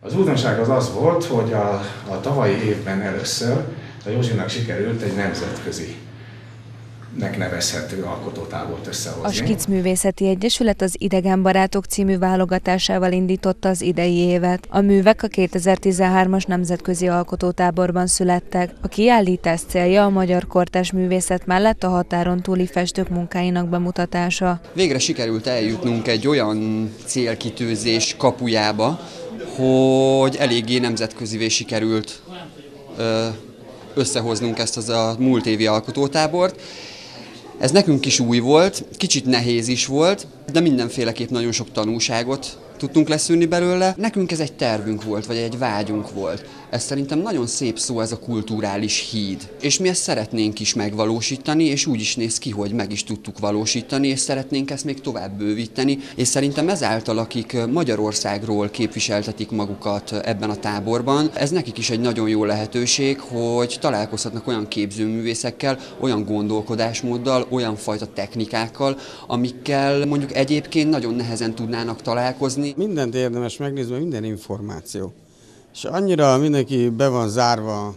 Az újdonság az az volt, hogy a, a tavalyi évben először a Józsinak sikerült egy nemzetközi megnevezhető alkotótábort összehozni. A Skic Művészeti Egyesület az Idegenbarátok című válogatásával indította az idei évet. A művek a 2013-as nemzetközi alkotótáborban születtek. A kiállítás célja a magyar kortás művészet mellett a határon túli festők munkáinak bemutatása. Végre sikerült eljutnunk egy olyan célkitűzés kapujába, hogy eléggé nemzetközivé sikerült összehoznunk ezt az a múlt évi alkotótábort. Ez nekünk is új volt, kicsit nehéz is volt, de mindenféleképp nagyon sok tanúságot tudtunk leszűrni belőle. Nekünk ez egy tervünk volt, vagy egy vágyunk volt. Ez szerintem nagyon szép szó ez a kulturális híd. És mi ezt szeretnénk is megvalósítani, és úgy is néz ki, hogy meg is tudtuk valósítani, és szeretnénk ezt még tovább bővíteni. És szerintem ezáltal, akik Magyarországról képviseltetik magukat ebben a táborban, ez nekik is egy nagyon jó lehetőség, hogy találkozhatnak olyan képzőművészekkel, olyan gondolkodásmóddal, olyan fajta technikákkal, amikkel mondjuk egyébként nagyon nehezen tudnának találkozni. Mindent érdemes megnézni, minden információ. És annyira mindenki be van zárva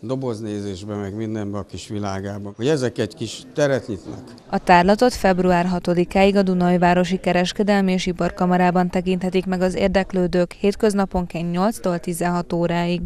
doboznézésbe, meg mindenbe a kis világába, hogy ezek egy kis teret nyitnak. A tárlatot február 6-áig a Dunajvárosi Kereskedelmi és Iparkamarában tekinthetik meg az érdeklődők hétköznaponként 8-tól 16 óráig.